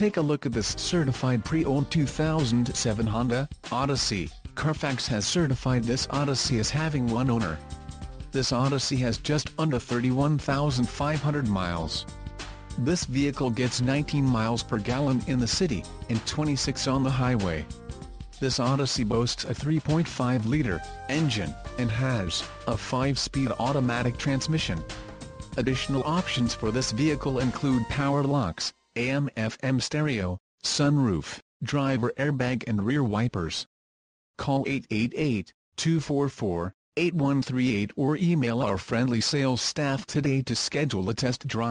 Take a look at this certified pre-owned 2007 Honda Odyssey. Carfax has certified this Odyssey as having one owner. This Odyssey has just under 31,500 miles. This vehicle gets 19 miles per gallon in the city, and 26 on the highway. This Odyssey boasts a 3.5-liter engine, and has a 5-speed automatic transmission. Additional options for this vehicle include power locks, AM-FM stereo, sunroof, driver airbag and rear wipers. Call 888-244-8138 or email our friendly sales staff today to schedule a test drive.